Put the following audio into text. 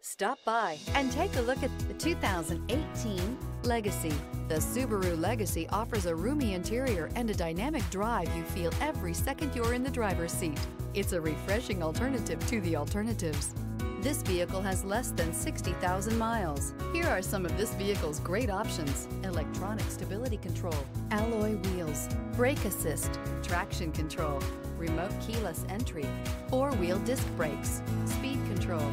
Stop by and take a look at the 2018 Legacy. The Subaru Legacy offers a roomy interior and a dynamic drive you feel every second you're in the driver's seat. It's a refreshing alternative to the alternatives. This vehicle has less than 60,000 miles. Here are some of this vehicle's great options. Electronic stability control, alloy wheels, brake assist, traction control, remote keyless entry, four-wheel disc brakes, speed control,